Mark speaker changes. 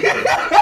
Speaker 1: Yeah.